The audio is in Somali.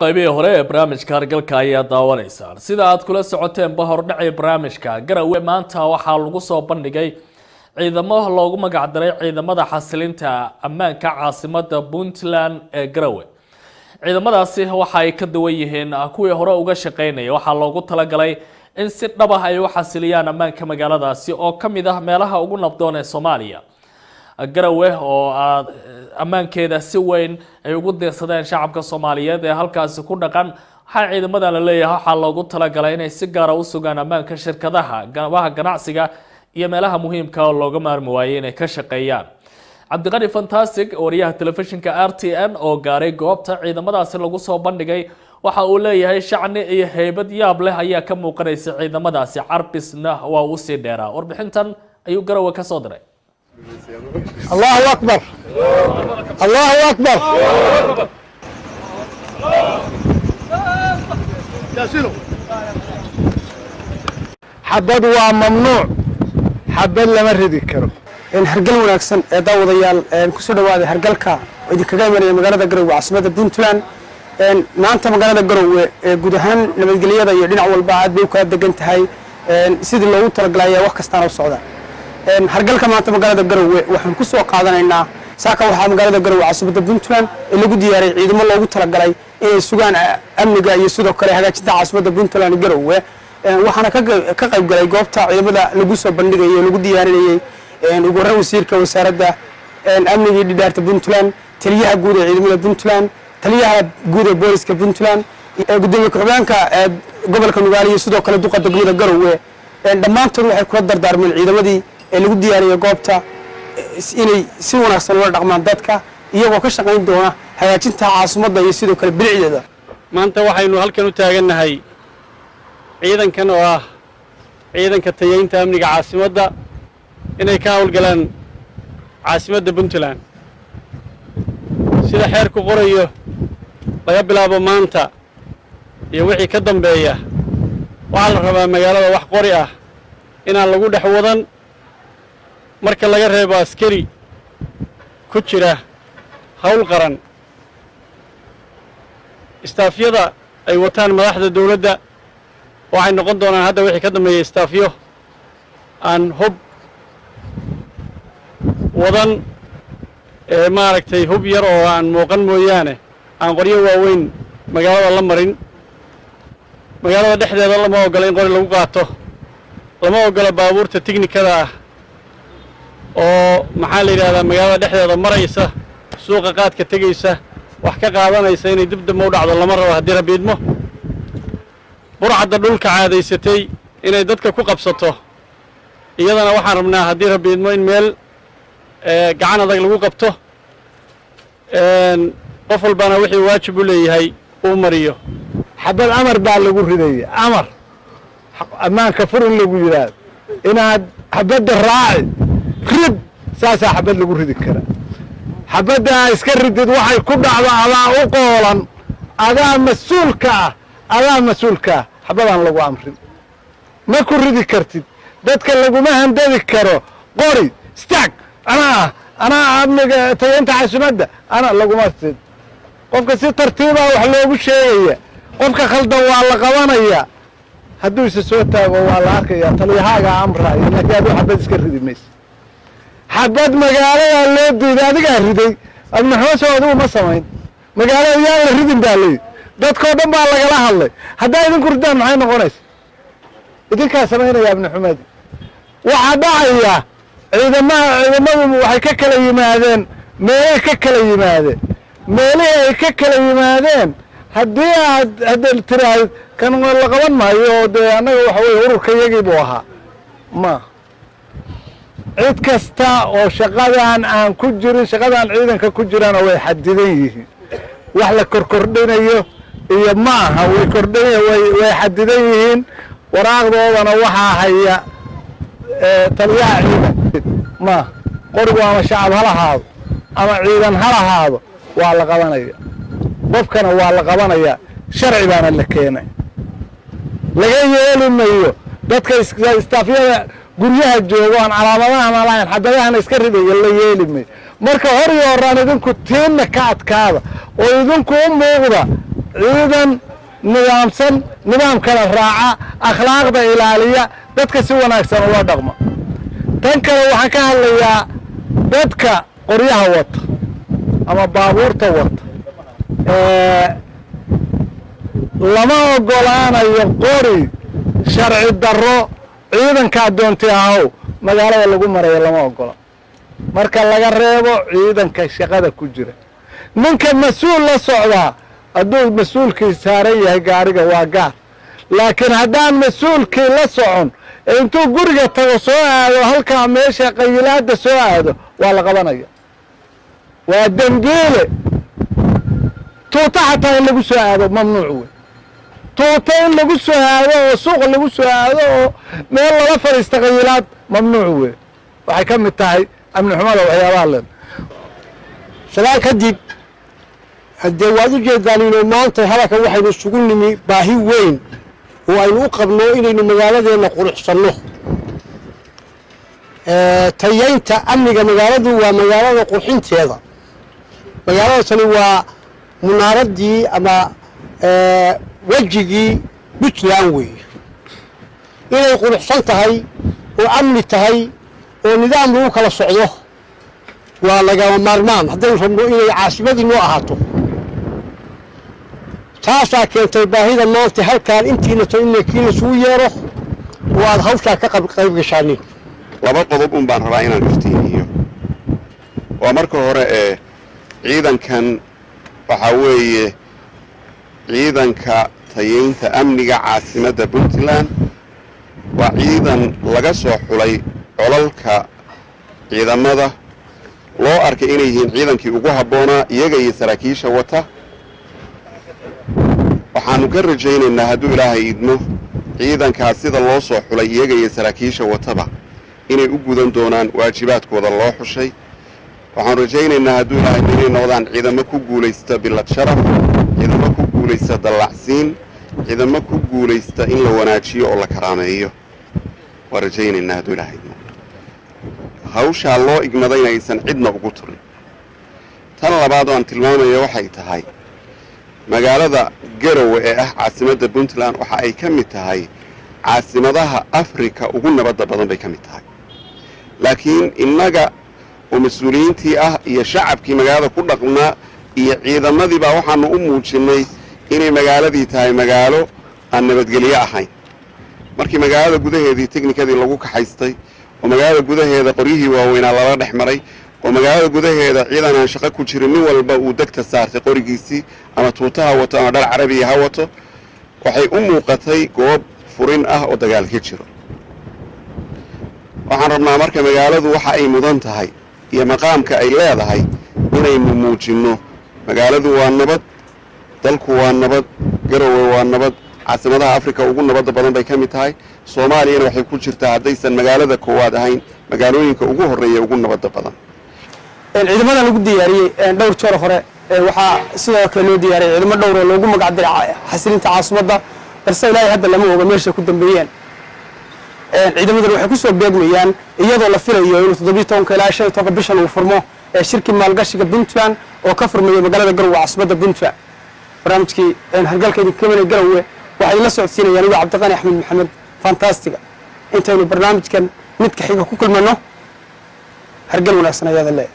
qaybihii hore ee barnaamijka hargalka ayaa daawanaysaan sida aad kula socoteenba hordhacii barnaamijka. Garawe maanta waxaa lagu soo bandhigay ciidamo loogu magacdaray ciidamada xasilinta ammaanka caasimada puntland ee garawe ciidamadaasi waxa ay ka duwan yihiin kuwii hore uga shaqeynaya waxaa loogu talagalay in si dhab ah ay u xasiliyaan ammaanka magaaladaasi oo ka mid ah meelaha ugu nabdoon ee soomaaliya garawe oo aad ammaankeeda si weyn ay ugu diirsadeen shacabka soomaaliyeed ee halkaasi ku dhaqan. Waxaa ciidamadan la leeyahay waxaa loogu talagalay inay si gaara u sugaan ammaanka shirkadaha gabaha ganacsiga iyo meelaha muhiimka oo looga maarmi waayey inay ka shaqeeyaan. Cabdiqani fantastic wariyaha telefishinka r t n oo gaaray goobta ciidamadaasi lagu soo bandhigay waxa uu leeyahay shacni iyo heybad yaab leh ayaa ka muuqanaysa ciidamadaasi. Carbisna waa uu sii dheeraa. Warbixintan ayuu garawe ka soo diray الله أكبر الله أكبر xabad waa mamnuuc xabad lama ridi karo hargal wanaagsan ee daawadayaal kusoo dhawaaday hargalka oo idinkaga imanaya magaalada garowe caasimada puntland maanta magaalada garowe guud ahaan nabadgelyada iyo dhinac walba aad bay u kala degan tahay sidii loogu talagalay ayaa wax kastaana u socda hargalka maanta magaalada garowe waxaan ku soo qaadanaynaa saaka waxaa magaalada garowe caasimada puntland ee lagu diyaariyay ciidamo loogu talagalay inay sugaan amniga iyo sidoo kale hagaajinta caasimada puntland garowe waxaana ka qayb galay goobta ciidamada lagu soo bandhigayay lagu diyaarinayey ugu horreyn wasiirka wasaaradda. Amniga dhidhaarta puntland taliyaha guud ee ciidamada puntland taliyaha guud ee booliska puntland gudoomiye ku-xigeenka gobolka nugaali iyo sidoo kale duqa degmada garowe dhammaantood waxay kula dardaarmeen ciidamadii ee lagu diyaariyay goobta inay si wanaagsan ula dhaqmaan dadka iyagoo ka shaqayn doona hagaajinta caasimadda iyo sidoo kale bilicdeeda. Maanta waxaynu halkan u taagannahay ciidankan oo ah ciidanka tayeynta amniga caasimadda inay ka howlgalaan caasimadda puntland. Sida xeerku qorayo laga bilaabo maanta iyo wixii ka dambeeya waxaa la rabaa magaalada wax qori ah inaan lagu dhex wadan marka laga reebo askari ku jira hawl qaran istaafyada ay wataan madaxda dawladda waxay noqon doonaan hadda wixii ka dambeeya istaafyo aan hub wadan ee maaragtay hub yar oo aan muuqan mooyaane aan qoryo waaweyn magaalada la marin magaalada dhexdeeda lama ogola in qori lagu qaato lama ogola baabuurta tiknikada ah oo maxaa la yidhahdaa magaalada dhexdeeda maraysa suuqa qaadka tegaysa wax ka qaadanaysa inay dib damba u dhacdo lama rabo haddii rabiidmo burcadda dhulka caadaysatay inay dadka ku qabsato iyadana waxaan rabnaa haddii rabiidmo in meel gacan adag lagu qabto qof walbana wixii waajib u leeyahay uu mariyo. Xabad amar baa lagu ridaya amar ammaanka fur in lagu yidhaahdo. Inaad xabadda raaci rid saasaa xabad lagu ridi kara. Xabaddaa iska ridid waxay ku dhacdo adaa u qoolan adaa mas'uulka ah adaa mas'uulka ah. Xabadaan lagu amrin. Ma ku ridi kartid. Dadka laguma handadi karo. Qori staag anaa anaa amniga tayeynta caasimadda ana laguma sid qofka si tartiibaa wax loogu sheegaya qofka khaldan waa la qabanaya. Hadduu isa soo taago waa la arkaya taliyahaagaa amraayo laakiin aduu xabad iska ridi maysa xabad magaaladaa loo diiday adigaa riday. Abdinaxumed soo adigu ma samayn? Magaalada yaan la ridin baa layidhi dadkoo dhan baa lagala hadlay. Haddaa idinku ridaan maxay noqonaysa? Idinkaa samaynaya abdinaxumed waxaa dhacaya ciidamaha ciidamadu waxay ka kala yimaadeen meelay ka kala yimaadeen. Meelihii ay ka kala yimaadeen haddii aad hadda tiraahd kan la qaban maayo oo dee annaga waxa weye ururka iyagii buu ahaa. Ma cid kasta oo shaqadan aan ku jirin shaqadan ciidanka ku jirana way xadidan yihiin wax la korkordhinayo iyo ma aha way kordhin way xadidan yihiin waraaqdoodana waxaa haya taliyaha ciidan ma qorigu ama shacab ha lahaado ama ciidan ha lahaado waa la qabanaya qofkana waa la qabanaya sharci baana la keenay laga yeeli mayo dadka istaafyada guryaha joogo aan calaamadahana lahayn xabadahana iska ridaya la yeeli mayo marka hor iyo horaan idinku tiinna ka adkaada oo idinku u muuqda ciidan nidaamsan nidaamkana raaca akhlaaqda ilaaliya dadka si wanaagsan ula dhaqma. Tan kale waxaan ka hadlayaa dadka qoryaha wata ama baabuurta wata. Lama ogolaanayo qori sharci darro ciidankaa doontay ahow magaalada lagu marayo lama ogola marka laga reebo ciidanka shaqada ku jira. Ninka mas'uul la socdaa hadduu mas'uulkii saaran yahay gaariga waa gaar. Laakiin haddaan mas'uulkii la socon ee intuu guriga tago soo aado halkaa meesha qayilaadda soo aado waa la qabanaya. Waa dembiile tuuta xataa in lagu soo aado mamnuuc wey tuuta in lagu soo aado oo suuq lagu soo aado oo meel lala fadhiista qayilaad mamnuuc wey waxay ka mid tahay amni xumada waxyaabaha len. Salaan kadib haddee waad u jeedaan inuu maanta hadalkan waxaynu isugu nimi baahi weyn oo aynu u qabno inaynu magaaladeenna quruxsanno. Tayaynta amniga magaaladu waa magaalada qurxinteeda. Magaaladasani waa munaaraddii ama wejigii puntland weeye inay quruxsan tahay oo amni tahay oo nidaam lagu kala socdo waa lagama maarmaan. Haddaynu rabno inay caasimadii noo ahaato. Taasaa keentay baahida maanta halkaan intiina to in kiina isugu yeero oo aada hawshaa ka qayb gashaanin laba qodob un baan rabaa inaan iftiimiyo. Waa marka hore ee ciidankan waxaa weeye ciidanka tayaynta amniga caasimadda puntland waa ciidan laga soo xulay colalka ciidamada. Loo arkay inay yihiin ciidankii ugu habboonaa iyaga iyo saraakiisha wata. Waxaanu ka rajaynaynaa hadduu ilaahay idmo ciidankaas sida loo soo xulay iyaga iyo saraakiisha wataba inay u gudan doonaan waajibaadkooda loo xushay. Waxaanu rajaynaynaa hadduu ilaahay inay noqdaan ciidamo ku guulaysta bilad sharaf guulaysta dallacsiin ciidamo ku guulaysta in la wanaajiyo oo la karaameeyo. Waa rajaynaynaa hadduu ilaahay hawshaa loo igmadayna aysan cidna ugu turin. Tan labaad oo aan tilmaamaya waxay tahay magaalada garowe ee ah caasimadda puntland waxa ay ka mid tahay caasimadaha afrika ugu nabadda badan bay ka mid tahay. Laakiin innaga oo mas'uuliyiintii ah iyo shacabkii magaalada ku dhaqnaa iyo ciidamadiibaa waxaanu u muujinnay inay magaaladii tahay magaalo aan nabadgelyo ahayn. Markii magaalada gudaheedii teknikadii lagu kaxaystay oo magaalada gudaheeda qoryihii waaweynaa lala dhex maray oo magaalada gudaheeda ciidan aan shaqo ku jirin nin walba uu degta saartay qorigiisii ama tuutaha wato ama dhar carabiya ha wato waxay u muuqatay goob furin ah oo dagaal ka jiro. Waxaan rabnaa marka magaaladu waxa ay mudan tahay iyo maqaamka ay leedahay inaynu muujinno magaaladu waa nabad dalku waa nabad garowe waa nabad caasimadaha afrika ugu nabadda badan bay ka mid tahay. Soomaaliyana waxay ku jirtaa haddaysan magaalada koowaad ahayn magaalooyinka ugu horreeya ugu nabadda badan. Ciidamadan lagu diyaariyey dhowr jeer hore waxaa sidoo kale loo diyaariyey ciidamo dhowr oo loogu magac diray xasilinta caasimadda. Balse ilaahay hadda lama oga meeshay ku dambeeyeen. Ciidamadan waxay ku soo beegmayaan iyadoo la filayo inuu toddobiyo tobanka ilaa shan iyo tobanka bishan uu furmo shirkii maalgashiga puntland oo ka furmaya magaalada garowe caasimadda puntland barnaamijkii hargalka idinka kamanay garowe waxay la socodsiinayaan igu cabdiqani axmed maxamed. Fantastiga intaynu barnaamijkan midka xiga ku kulmano hargal wanaagsan ayaada leeyahay